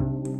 you